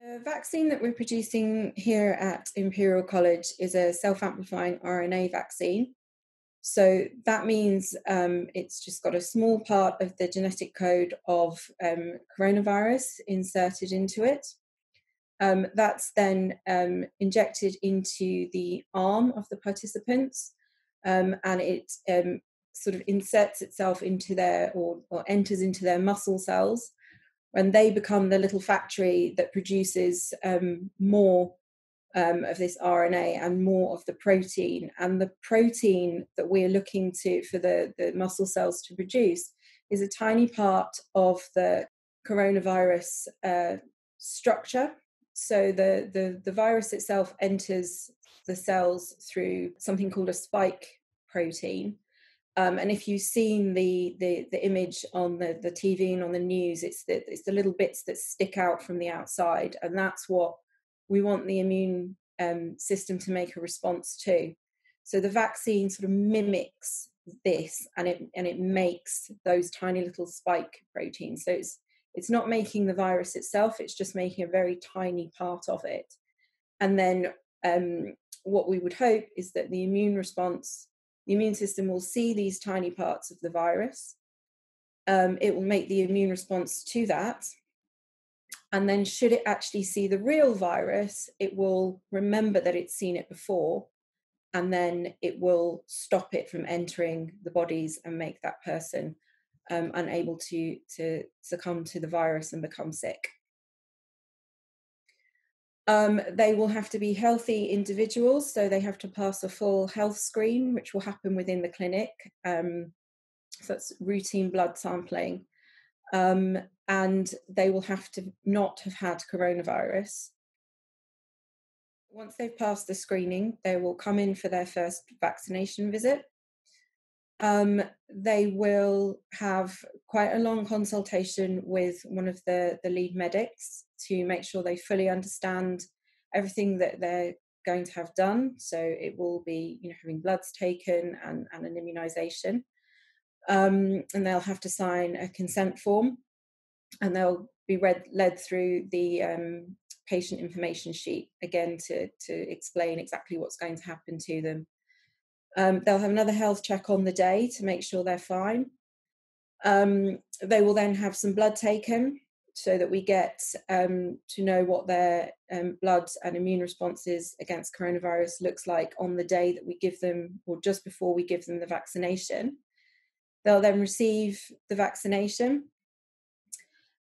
The vaccine that we're producing here at Imperial College is a self amplifying RNA vaccine. So that means um, it's just got a small part of the genetic code of um, coronavirus inserted into it. Um, that's then um, injected into the arm of the participants um, and it um, sort of inserts itself into their or, or enters into their muscle cells and they become the little factory that produces um, more um, of this RNA and more of the protein. And the protein that we're looking to for the, the muscle cells to produce is a tiny part of the coronavirus uh, structure. So the, the, the virus itself enters the cells through something called a spike protein. Um, and if you've seen the, the, the image on the, the TV and on the news, it's the, it's the little bits that stick out from the outside, and that's what we want the immune um, system to make a response to. So the vaccine sort of mimics this, and it and it makes those tiny little spike proteins. So it's it's not making the virus itself; it's just making a very tiny part of it. And then um, what we would hope is that the immune response the immune system will see these tiny parts of the virus. Um, it will make the immune response to that. And then, should it actually see the real virus, it will remember that it's seen it before. And then it will stop it from entering the bodies and make that person um, unable to, to succumb to the virus and become sick. Um, they will have to be healthy individuals, so they have to pass a full health screen, which will happen within the clinic. Um, so that's routine blood sampling. Um, and they will have to not have had coronavirus. Once they've passed the screening, they will come in for their first vaccination visit. Um, they will have quite a long consultation with one of the, the lead medics to make sure they fully understand everything that they're going to have done. So it will be, you know, having bloods taken and, and an immunization. Um, and they'll have to sign a consent form and they'll be read, led through the um, patient information sheet again to, to explain exactly what's going to happen to them. Um, they'll have another health check on the day to make sure they're fine. Um, they will then have some blood taken so that we get um, to know what their um, blood and immune responses against coronavirus looks like on the day that we give them, or just before we give them the vaccination. They'll then receive the vaccination,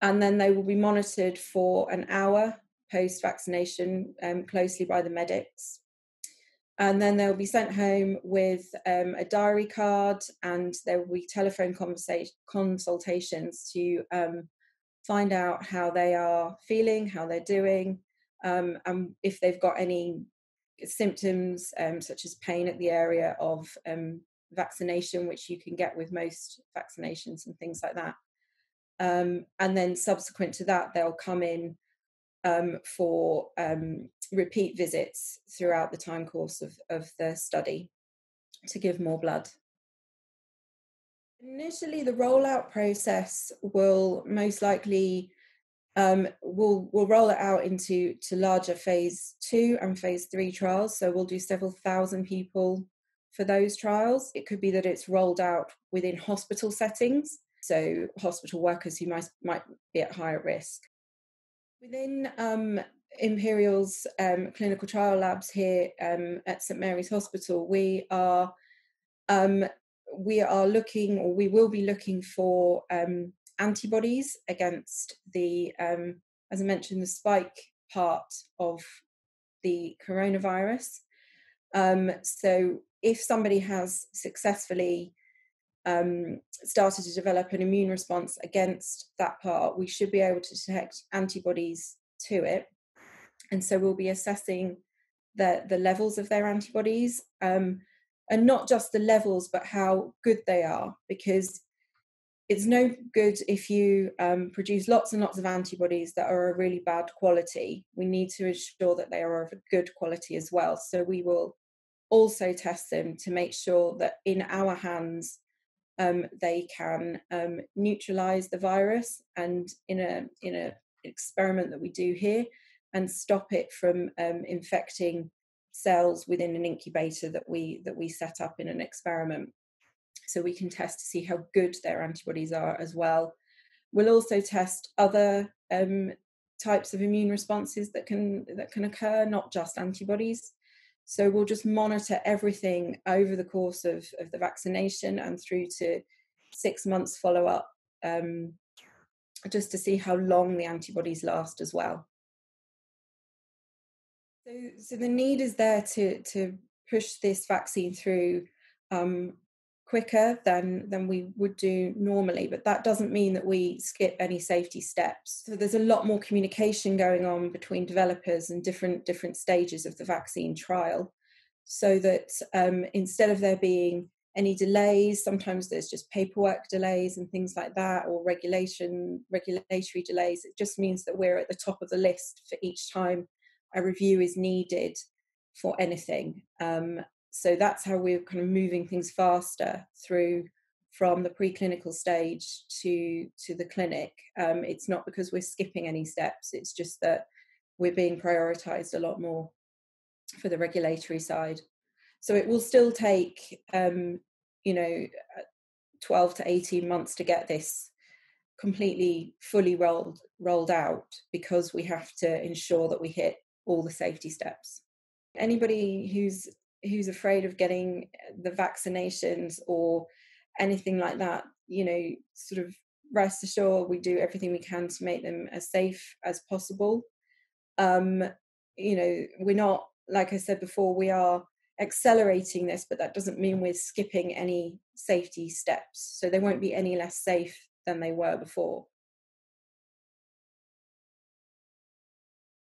and then they will be monitored for an hour post vaccination um, closely by the medics. And then they'll be sent home with um, a diary card, and there will be telephone consultations to um, find out how they are feeling, how they're doing, um, and if they've got any symptoms um, such as pain at the area of um, vaccination, which you can get with most vaccinations and things like that. Um, and then subsequent to that, they'll come in um, for um, repeat visits throughout the time course of, of the study to give more blood. Initially, the rollout process will most likely um, we'll we'll roll it out into to larger phase two and phase three trials. So we'll do several thousand people for those trials. It could be that it's rolled out within hospital settings, so hospital workers who might might be at higher risk. Within um, Imperial's um, clinical trial labs here um, at St Mary's Hospital, we are um, we are looking, or we will be looking for um, antibodies against the, um, as I mentioned, the spike part of the coronavirus. Um, so, if somebody has successfully um, started to develop an immune response against that part, we should be able to detect antibodies to it. And so, we'll be assessing the, the levels of their antibodies. Um, and not just the levels but how good they are because it's no good if you um, produce lots and lots of antibodies that are a really bad quality. We need to ensure that they are of a good quality as well. So we will also test them to make sure that in our hands um, they can um, neutralize the virus and in a in a experiment that we do here and stop it from um, infecting cells within an incubator that we that we set up in an experiment. So we can test to see how good their antibodies are as well. We'll also test other um, types of immune responses that can that can occur not just antibodies. So we'll just monitor everything over the course of, of the vaccination and through to six months follow up um, just to see how long the antibodies last as well so, so the need is there to to push this vaccine through um, quicker than than we would do normally, but that doesn't mean that we skip any safety steps. So there's a lot more communication going on between developers and different different stages of the vaccine trial, so that um, instead of there being any delays sometimes there's just paperwork delays and things like that or regulation regulatory delays it just means that we're at the top of the list for each time a review is needed for anything. Um, so that's how we're kind of moving things faster through from the preclinical stage to to the clinic. Um, it's not because we're skipping any steps. It's just that we're being prioritized a lot more for the regulatory side. So it will still take, um, you know, 12 to 18 months to get this completely fully rolled rolled out because we have to ensure that we hit all the safety steps. Anybody who's who's afraid of getting the vaccinations or anything like that, you know, sort of rest assured we do everything we can to make them as safe as possible. Um, you know, we're not, like I said before, we are accelerating this, but that doesn't mean we're skipping any safety steps. So they won't be any less safe than they were before.